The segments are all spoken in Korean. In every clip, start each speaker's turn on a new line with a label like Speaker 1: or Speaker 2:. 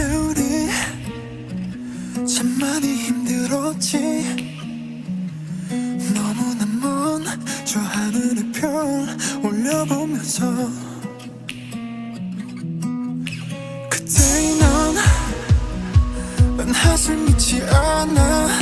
Speaker 1: 우리 참 많이 힘들었지. 너무나 먼 저 하늘의 별 올려보면서 그때의 난난 하슬 믿지 않아.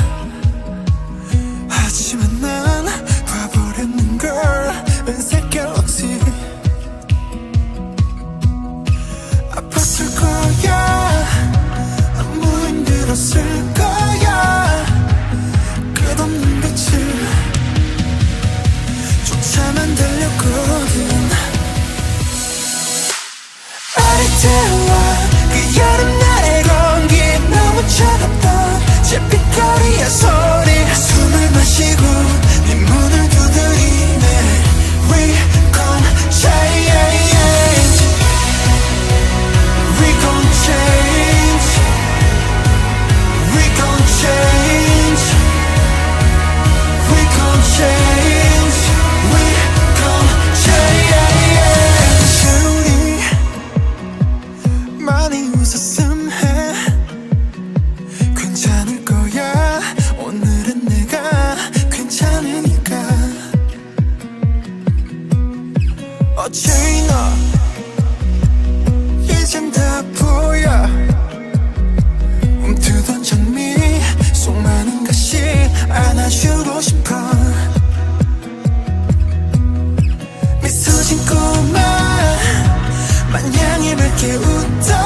Speaker 1: 안아주고 싶어. 미소 짓고 만 마냥 입을게 웃던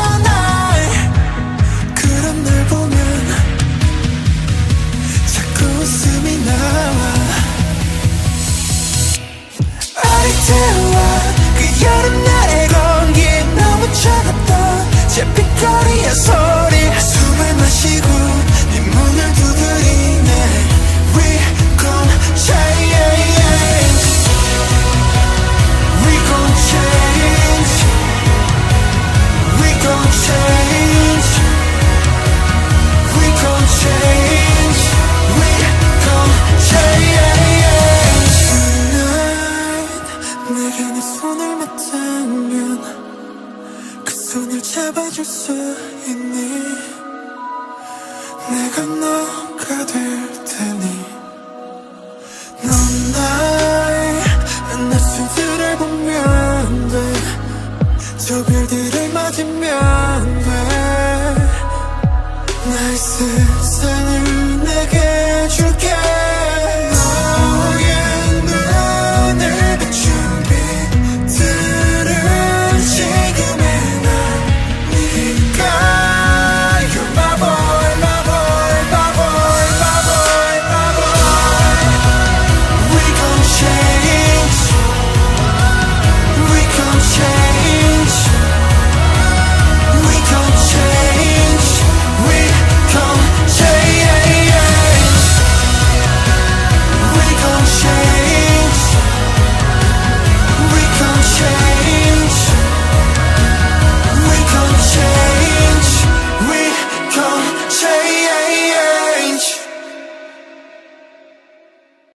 Speaker 1: 내게 네 손을 맞다면 그 손을 잡아줄 수 있니? 내가 너가 될 테니 넌 나의 날씨들을 보면 돼저 별들을 맞으면 돼. 나의 세상을 내게